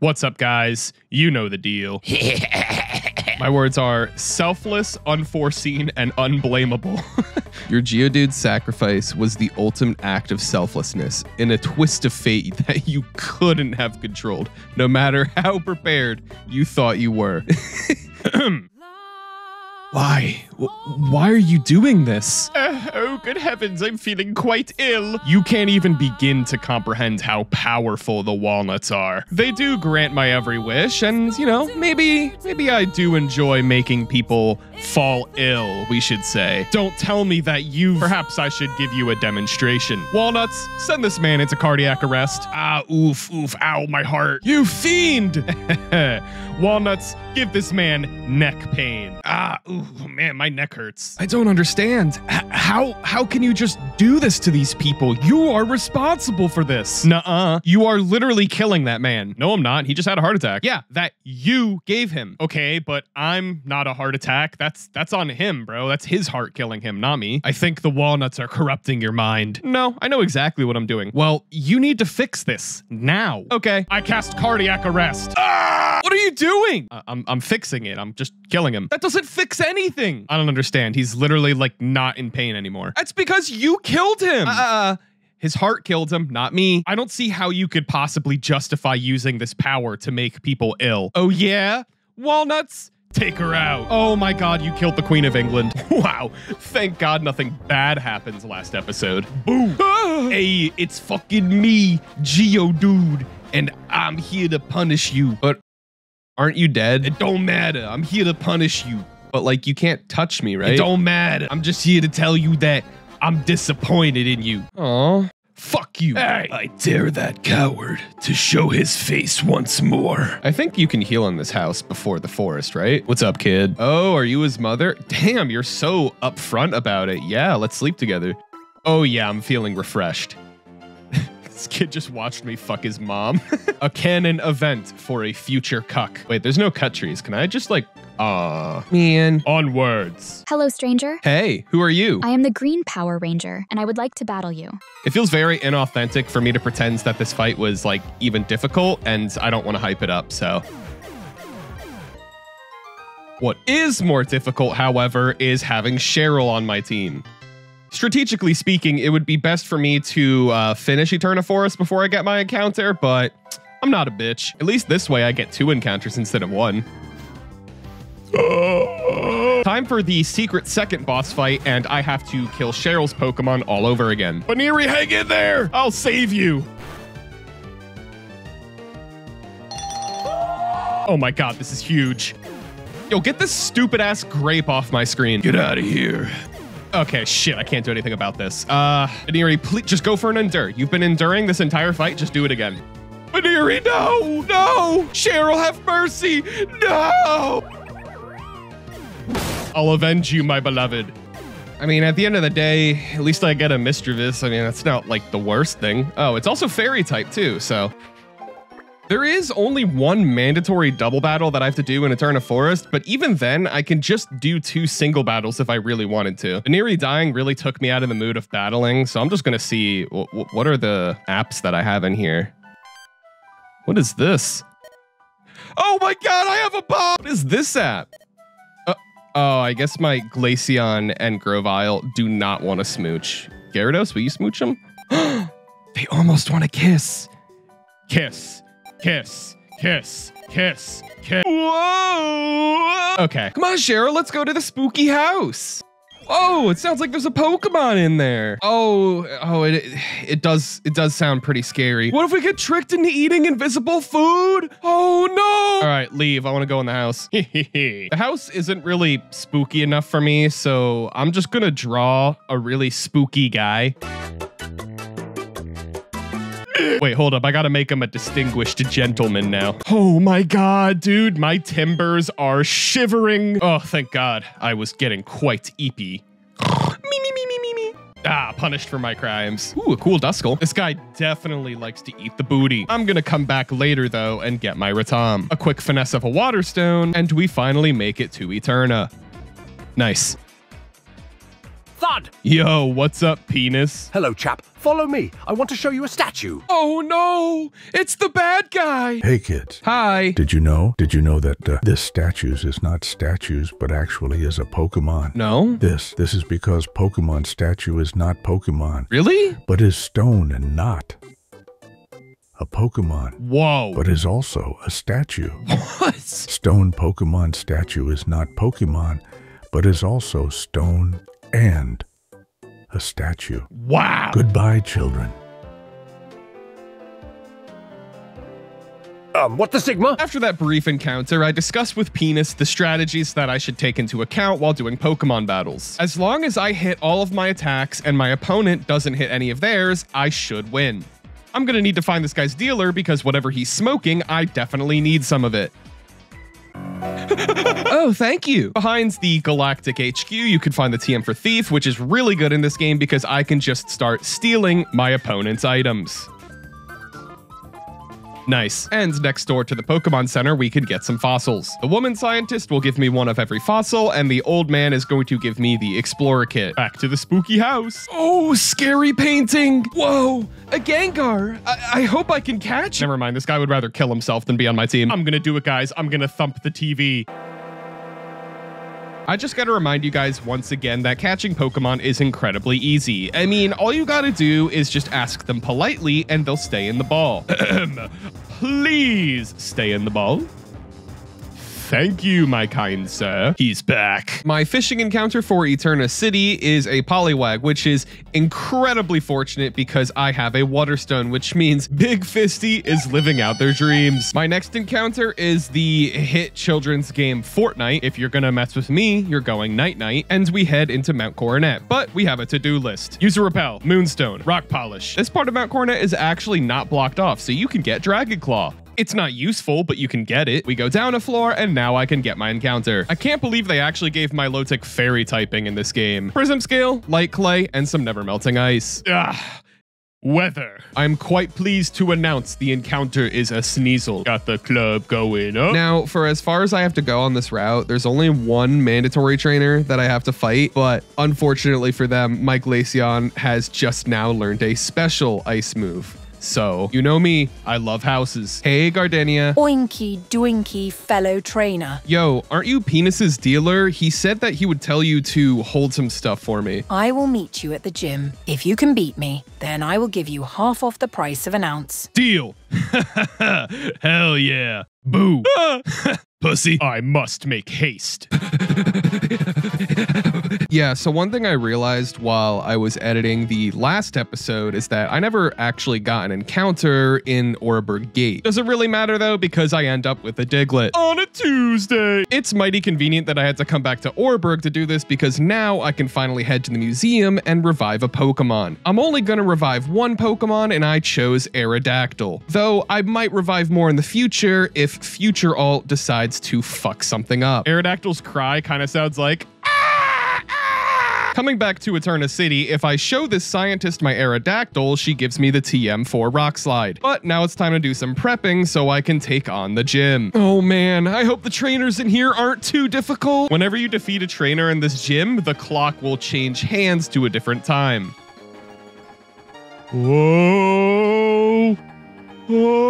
What's up, guys? You know the deal. My words are selfless, unforeseen, and unblameable. Your Geodude sacrifice was the ultimate act of selflessness in a twist of fate that you couldn't have controlled, no matter how prepared you thought you were. Why? Why are you doing this? Uh, oh, good heavens, I'm feeling quite ill. You can't even begin to comprehend how powerful the walnuts are. They do grant my every wish, and, you know, maybe, maybe I do enjoy making people fall ill, we should say. Don't tell me that you. Perhaps I should give you a demonstration. Walnuts, send this man into cardiac arrest. Ah, oof, oof, ow, my heart. You fiend! Walnuts, give this man neck pain. Ah, ooh, man, my neck hurts. I don't understand. H- how how can you just do this to these people? You are responsible for this. Nuh-uh. You are literally killing that man. No, I'm not. He just had a heart attack. Yeah, that you gave him. Okay, but I'm not a heart attack. That's that's that's on him, bro. That's his heart killing him, not me. I think the walnuts are corrupting your mind. No, I know exactly what I'm doing. Well, you need to fix this now. Okay, I cast cardiac arrest. Ah! What are you doing? Uh, I'm I'm fixing it. I'm just killing him. That doesn't fix anything. I don't understand. He's literally like not in pain anymore. That's because you killed him. Uh, his heart killed him, not me. I don't see how you could possibly justify using this power to make people ill. Oh, yeah? Walnuts? Take her out. Oh my god, you killed the Queen of England. Wow. Thank god nothing bad happens last episode. Boom. hey, it's fucking me, Geodude, and I'm here to punish you. But aren't you dead? It don't matter. I'm here to punish you. But like you can't touch me, right? It don't matter. I'm just here to tell you that I'm disappointed in you. Aw. Fuck you. I dare that coward to show his face once more. I think you can heal in this house before the forest, right? What's up, kid? Oh, are you his mother? Damn, you're so upfront about it. Yeah, let's sleep together. Oh yeah, I'm feeling refreshed. This kid just watched me fuck his mom. a canon event for a future cuck. Wait, there's no cut trees. Can I just like, Ah. man? Onwards. Hello, stranger. Hey, who are you? I am the Green Power Ranger, and I would like to battle you. It feels very inauthentic for me to pretend that this fight was like even difficult, and I don't want to hype it up, so. What is more difficult, however, is having Cheryl on my team. Strategically speaking, it would be best for me to uh, finish Eterna Forest before I get my encounter, but I'm not a bitch. At least this way I get two encounters instead of one. Time for the secret second boss fight, and I have to kill Cheryl's Pokemon all over again. Baniri, hang in there! I'll save you! Oh my god, this is huge. Yo, get this stupid ass grape off my screen. Get out of here. Okay, shit, I can't do anything about this. Uh, please just go for an endure. You've been enduring this entire fight, just do it again. Baniri, no! No! Cheryl, have mercy! No! I'll avenge you, my beloved. I mean, at the end of the day, at least I get a Mismagius. I mean, that's not like the worst thing. Oh, it's also fairy type too, so. There is only one mandatory double battle that I have to do in Eterna Forest, but even then, I can just do two single battles if I really wanted to. Baniri dying really took me out of the mood of battling, so I'm just gonna see wh- wh- what are the apps that I have in here. What is this? Oh my god, I have a bomb! What is this app? Uh, oh, I guess my Glaceon and Grovyle do not want to smooch. Gyarados, will you smooch them? they almost want to kiss. Kiss, kiss, kiss, kiss, kiss. Whoa! Okay. Come on, Cheryl, let's go to the spooky house. Oh, it sounds like there's a Pokemon in there. Oh, oh, it it does it does sound pretty scary. What if we get tricked into eating invisible food? Oh no! All right, leave. I want to go in the house. the house isn't really spooky enough for me, so I'm just gonna draw a really spooky guy. Wait, hold up. I gotta make him a distinguished gentleman now. Oh my god, dude. My timbers are shivering. Oh, thank god. I was getting quite eepy. me, me, me, me, me, me. Ah, punished for my crimes. Ooh, a cool Duskull. This guy definitely likes to eat the booty. I'm gonna come back later, though, and get my Rotom. A quick finesse of a Waterstone, and we finally make it to Eterna. Nice. Blood! Yo, what's up, penis? Hello, chap. Follow me. I want to show you a statue. Oh no, it's the bad guy. Hey kids, Hi. did you know? Did you know that uh, this statues is not statues, but actually is a Pokemon? No? This, this is because Pokemon statue is not Pokemon, Really? but is stone and not a Pokemon, Whoa. but is also a statue. what? Stone Pokemon statue is not Pokemon, but is also stone and a statue. Wow. Goodbye, children. Um, what the Sigma? After that brief encounter, I discussed with Penis the strategies that I should take into account while doing Pokemon battles. As long as I hit all of my attacks and my opponent doesn't hit any of theirs, I should win. I'm gonna need to find this guy's dealer because whatever he's smoking, I definitely need some of it. Oh, thank you. Behind the Galactic HQ, you can find the TM for Thief, which is really good in this game because I can just start stealing my opponent's items. Nice. And next door to the Pokemon Center, we can get some fossils. The woman scientist will give me one of every fossil, and the old man is going to give me the Explorer kit. Back to the spooky house. Oh, scary painting. Whoa, a Gengar. I, I hope I can catch. Never mind, this guy would rather kill himself than be on my team. I'm gonna do it, guys. I'm gonna thump the TV. I just gotta remind you guys once again that catching Pokemon is incredibly easy. I mean, all you gotta do is just ask them politely and they'll stay in the ball. Please stay in the ball. Thank you, my kind sir. He's back. My fishing encounter for Eterna City is a Poliwag, which is incredibly fortunate because I have a Waterstone, which means Big Fisty is living out their dreams. My next encounter is the hit children's game Fortnite. If you're gonna mess with me, you're going night night, and we head into Mount Coronet. But we have a to-do list. Use a repel, Moonstone, Rock Polish. This part of Mount Coronet is actually not blocked off, so you can get Dragon Claw. It's not useful, but you can get it. We go down a floor, and now I can get my encounter. I can't believe they actually gave my Milotic fairy typing in this game. Prism scale, light clay, and some never melting ice. Ah. Weather. I'm quite pleased to announce the encounter is a Sneasel. Got the club going up. Now, for as far as I have to go on this route, there's only one mandatory trainer that I have to fight, but unfortunately for them, my Glaceon has just now learned a special ice move. So, you know me, I love houses. Hey, Gardenia. Oinky doinky fellow trainer. Yo, aren't you Penis's dealer? He said that he would tell you to hold some stuff for me. I will meet you at the gym. If you can beat me, then I will give you half off the price of an ounce. Deal. Hell yeah. Boo. Pussy. I must make haste. yeah, so one thing I realized while I was editing the last episode is that I never actually got an encounter in Oreburgh Gate. Does it really matter though? Because I end up with a Diglett on a Tuesday. It's mighty convenient that I had to come back to Oreburgh to do this because now I can finally head to the museum and revive a Pokemon. I'm only gonna revive one Pokemon and I chose Aerodactyl. Though I might revive more in the future if Future Alt decides to fuck something up. Aerodactyl's cry kind of sounds like ah, ah! Coming back to Eterna City, if I show this scientist my Aerodactyl, she gives me the TM for Rock Slide. But now it's time to do some prepping so I can take on the gym. Oh man, I hope the trainers in here aren't too difficult. Whenever you defeat a trainer in this gym, the clock will change hands to a different time. Whoa! Oh,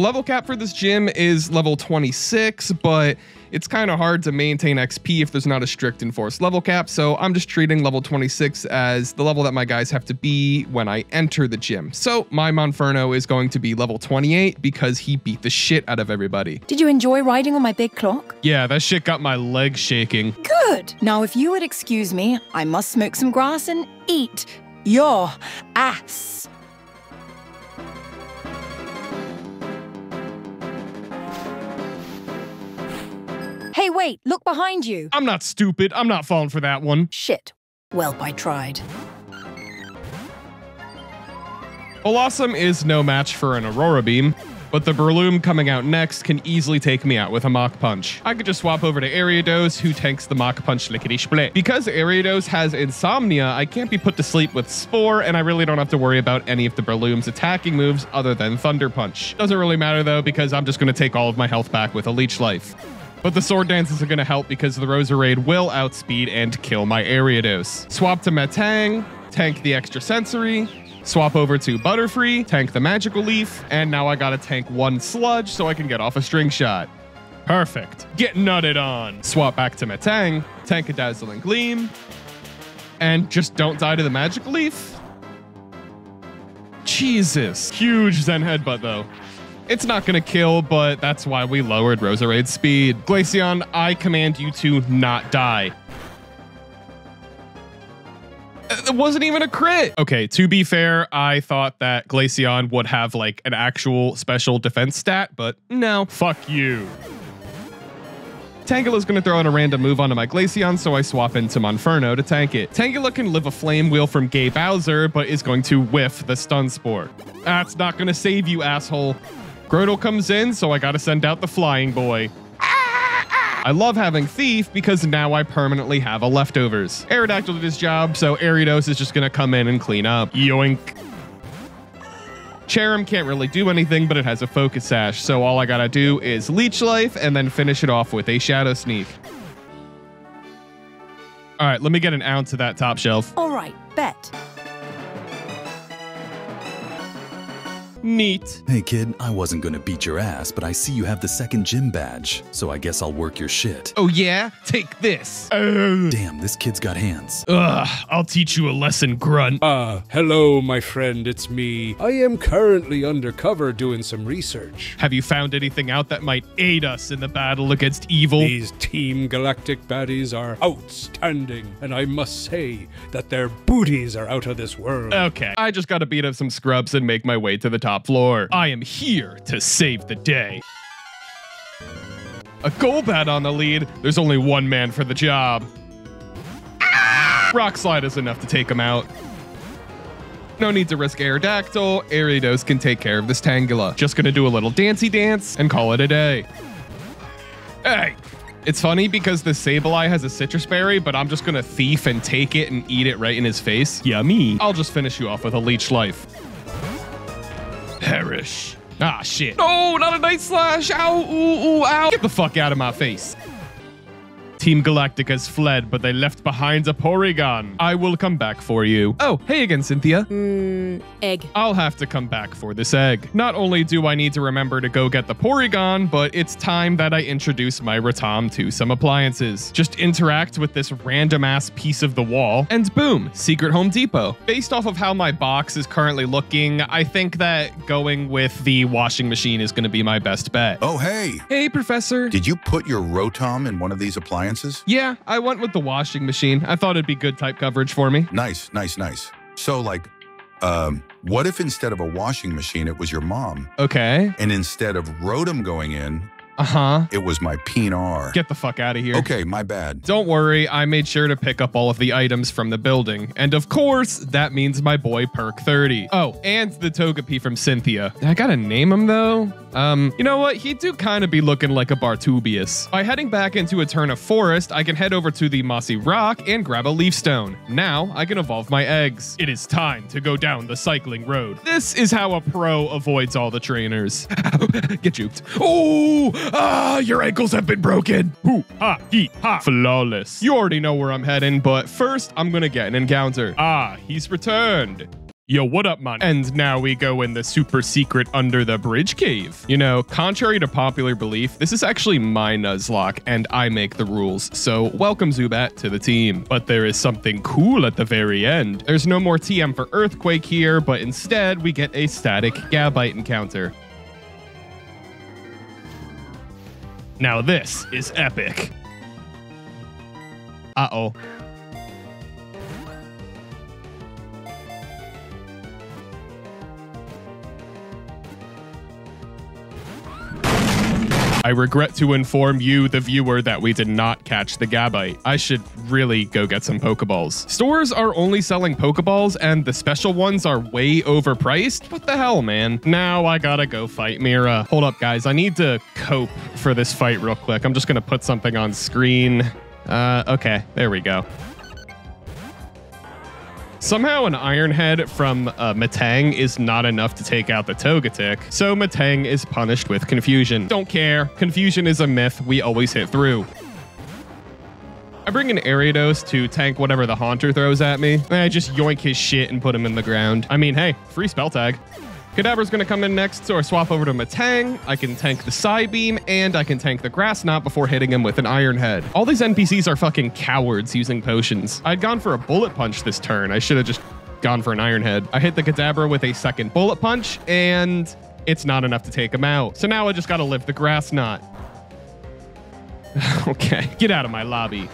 level cap for this gym is level 26, but it's kind of hard to maintain XP if there's not a strict enforced level cap, so I'm just treating level 26 as the level that my guys have to be when I enter the gym. So my Monferno is going to be level 28 because he beat the shit out of everybody. Did you enjoy riding on my big clock? Yeah, that shit got my legs shaking. Good. Now, if you would excuse me, I must smoke some grass and eat your ass. Hey, wait, look behind you. I'm not stupid. I'm not falling for that one. Shit. Welp, I tried. Blossom is no match for an Aurora Beam. but the Breloom coming out next can easily take me out with a Mach Punch. I could just swap over to Ariados, who tanks the Mach Punch lickety split. Because Ariados has Insomnia, I can't be put to sleep with Spore, and I really don't have to worry about any of the Breloom's attacking moves other than Thunder Punch. Doesn't really matter though, because I'm just going to take all of my health back with a Leech Life. But the sword dances are going to help because the Roserade will outspeed and kill my Ariados. Swap to Metang, tank the extra sensory, swap over to Butterfree, tank the magical leaf, and now I gotta tank one sludge so I can get off a string shot. Perfect. Get nutted on. Swap back to Metang, tank a dazzling gleam, and just don't die to the magical leaf. Jesus. Huge Zen headbutt though. It's not to kill, but that's why we lowered Roserade's speed. Glaceon, I command you to not die. Uh, It wasn't even a crit. Okay, to be fair, I thought that Glaceon would have like an actual special defense stat, but no. Fuck you. Tangela's to throw in a random move onto my Glaceon, so I swap into Monferno to tank it. Tangela can live a Flame Wheel from Gay Bowser, but is going to whiff the Stun Spore. That's not to save you, asshole. Grotle comes in, so I gotta send out the Flying Boy. I love having Thief because now I permanently have a leftovers. Aerodactyl did his job, so Ariados is just gonna come in and clean up. Yoink. Cherrim can't really do anything, but it has a Focus Sash, so all I gotta do is Leech Life and then finish it off with a Shadow Sneak. All right, let me get an ounce of that top shelf. All right, bet. Neat. Hey kid, I wasn't gonna beat your ass, but I see you have the second gym badge, so I guess I'll work your shit. Oh yeah? Take this. Uh, Damn, this kid's got hands. Ugh, I'll teach you a lesson, grunt. Ah, hello, my friend, it's me. I am currently undercover doing some research. Have you found anything out that might aid us in the battle against evil? These Team Galactic baddies are outstanding, and I must say that their booties are out of this world. Okay, I just gotta beat up some scrubs and make my way to the top floor. I am here to save the day. A Golbat on the lead. There's only one man for the job. Rock Slide is enough to take him out. No need to risk Aerodactyl. Ariados can take care of this Tangela. Just gonna do a little dancey dance and call it a day. Hey! It's funny because the Sableye has a citrus berry, but I'm just gonna thief and take it and eat it right in his face. Yummy. I'll just finish you off with a leech life. Perish. Ah, shit. No, not a night slash. Ow, ooh, ooh, ow. Get the fuck out of my face. Team Galactic has fled, but they left behind a Porygon. I will come back for you. Oh, hey again, Cynthia. Hmm, egg. I'll have to come back for this egg. Not only do I need to remember to go get the Porygon, but it's time that I introduce my Rotom to some appliances. Just interact with this random ass piece of the wall, and boom, Secret Home Depot. Based off of how my box is currently looking, I think that going with the washing machine is going to be my best bet. Oh, hey. Hey, Professor. Did you put your Rotom in one of these appliances? Yeah, I went with the washing machine. I thought it'd be good type coverage for me. Nice, nice, nice. So, like, um, what if instead of a washing machine, it was your mom? Okay. And instead of Rotom going in, Uh huh. it was my PNR. Get the fuck out of here. Okay, my bad. Don't worry, I made sure to pick up all of the items from the building. And of course, that means my boy Perk 30. Oh, and the Togepi from Cynthia. I gotta name him though. Um, you know what? He do kind of be looking like a Bartubius. By heading back into Eterna Forest, I can head over to the Mossy Rock and grab a Leaf Stone. Now, I can evolve my eggs. It is time to go down the cycling road. This is how a pro avoids all the trainers. Get juked. Oh, ah, your ankles have been broken. Hoo, ha, he, ha. Flawless. You already know where I'm heading, but first, I'm gonna get an encounter. Ah, he's returned. Yo, what up, man? And now we go in the super secret under the bridge cave. You know, contrary to popular belief, this is actually my Nuzlocke, and I make the rules. So, welcome Zubat to the team. But there is something cool at the very end. There's no more TM for Earthquake here, but instead we get a static Gabite encounter. Now this is epic. Uh-oh. I regret to inform you, the viewer, that we did not catch the Gabite. I should really go get some Pokeballs. Stores are only selling Pokeballs and the special ones are way overpriced? What the hell, man? Now I gotta go fight Mira. Hold up, guys. I need to cope for this fight real quick. I'm just gonna put something on screen. Uh, okay, there we go. Somehow an Iron Head from uh, Metang is not enough to take out the Togetic, so Metang is punished with Confusion. Don't care. Confusion is a myth we always hit through. I bring an Ariados to tank whatever the Haunter throws at me. And I just yoink his shit and put him in the ground. I mean, hey, free spell tag. Kadabra's gonna come in next, so I swap over to Metang. I can tank the Psybeam, and I can tank the Grass Knot before hitting him with an Iron Head. All these NPCs are fucking cowards using potions. I'd gone for a Bullet Punch this turn. I should have just gone for an Iron Head. I hit the Kadabra with a second Bullet Punch, and it's not enough to take him out. So now I just gotta live the Grass Knot. okay, get out of my lobby.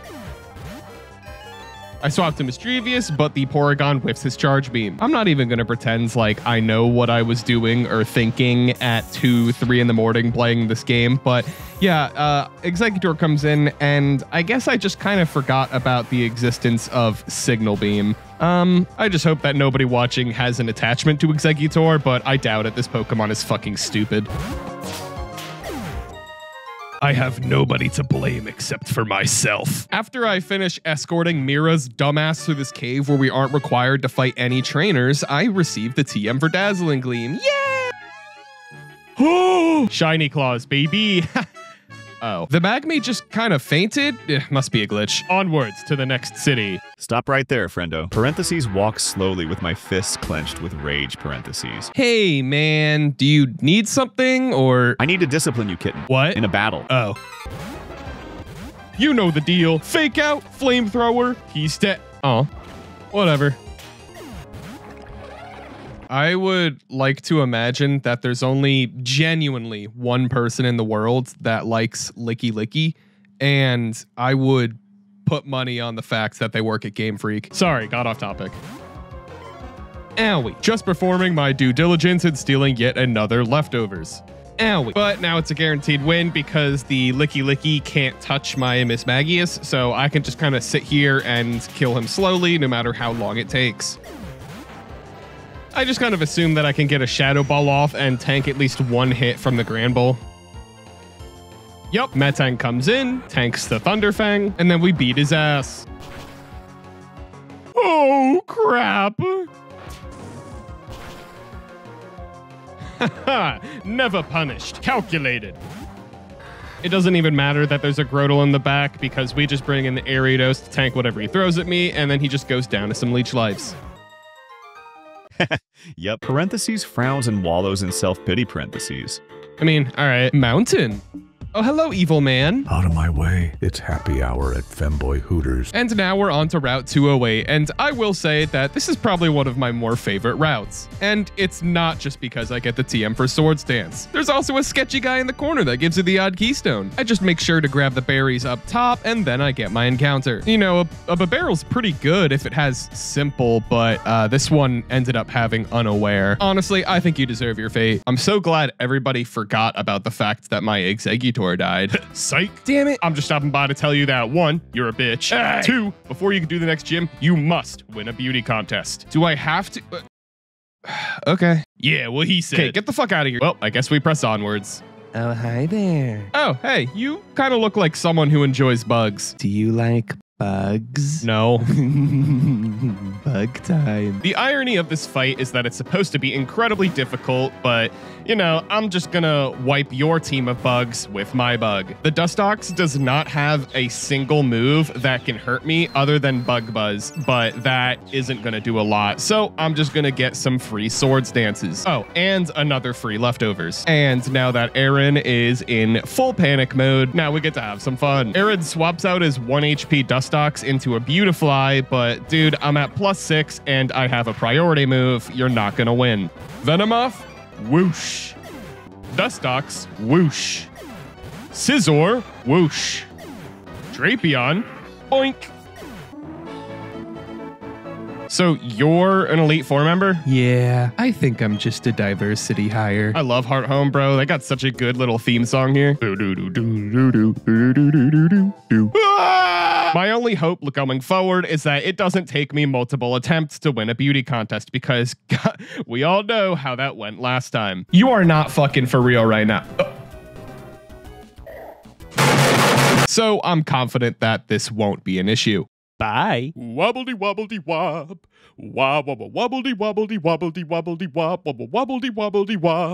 I swapped to Mismagius, but the Porygon whiffs his Charge Beam. I'm not even going to pretend like I know what I was doing or thinking at 2, 3 in the morning playing this game, but yeah, uh, Exeggutor comes in, and I guess I just kind of forgot about the existence of Signal Beam. Um, I just hope that nobody watching has an attachment to Exeggutor, but I doubt it. This Pokemon is fucking stupid. I have nobody to blame except for myself. After I finish escorting Mira's dumbass through this cave where we aren't required to fight any trainers, I receive the TM for Dazzling Gleam. Yeah! Shiny claws, baby. oh, the Magmate just kind of fainted. Eh, must be a glitch. Onwards to the next city. Stop right there, friendo. Parentheses walk slowly with my fists clenched with rage parentheses. Hey, man, do you need something or? I need to discipline you, kitten. What? In a battle. Oh. You know the deal. Fake out, flamethrower, he's dead. Oh, whatever. I would like to imagine that there's only genuinely one person in the world that likes Lickilicky, and I would put money on the fact that they work at Game Freak. Sorry, got off topic. Owie. Just performing my due diligence and stealing yet another leftovers. Owie. But now it's a guaranteed win because the Lickilicky can't touch my Mismagius, so I can just kind of sit here and kill him slowly no matter how long it takes. I just kind of assume that I can get a Shadow Ball off and tank at least one hit from the Granbull. Yup, Metang comes in, tanks the Thunderfang, and then we beat his ass. Oh, crap. Never punished, calculated. It doesn't even matter that there's a Grotle in the back because we just bring in the Ariados to tank whatever he throws at me, and then he just goes down to some leech lives. Yep. Parentheses frowns and wallows in self pity parentheses. I mean, all right, Mountain. Oh, hello, evil man. Out of my way. It's happy hour at Femboy Hooters. And now we're on to Route 208, and I will say that this is probably one of my more favorite routes. And it's not just because I get the TM for Swords Dance. There's also a sketchy guy in the corner that gives you the odd keystone. I just make sure to grab the berries up top, and then I get my encounter. You know, a, a barrel's pretty good if it has simple, but uh, this one ended up having unaware. Honestly, I think you deserve your fate. I'm so glad everybody forgot about the fact that my Exeggutor died. Psych. Damn it. I'm just stopping by to tell you that one, you're a bitch. Hey. Two, before you can do the next gym, you must win a beauty contest. Do I have to? Uh, okay. Yeah, what he said. Okay, get the fuck out of here. Well, I guess we press onwards. Oh, hi there. Oh, hey, you kind of look like someone who enjoys bugs. Do you like bugs? No. Bug time. The irony of this fight is that it's supposed to be incredibly difficult, but you know, I'm just gonna wipe your team of bugs with my bug. The Dustox does not have a single move that can hurt me other than Bug Buzz, but that isn't gonna do a lot. So I'm just gonna get some free swords dances. Oh, and another free leftovers. And now that Aaron is in full panic mode, now we get to have some fun. Aaron swaps out his 1 HP Dustox into a Beautifly, but dude, I'm at plus six and I have a priority move. You're not gonna win. Venomoth, whoosh. Dustox, whoosh. Scizor, whoosh. Drapion, oink. So you're an Elite Four member? Yeah, I think I'm just a diversity hire. I love Hearthome, bro. They got such a good little theme song here. My only hope going forward is that it doesn't take me multiple attempts to win a beauty contest because God, we all know how that went last time. You are not fucking for real right now. So I'm confident that this won't be an issue. Bye. Wobbledy wobbledy wob. Wob wob wobbledy wobbledy wobbledy wobbledy wob wobble wobbledy wobbledy wob.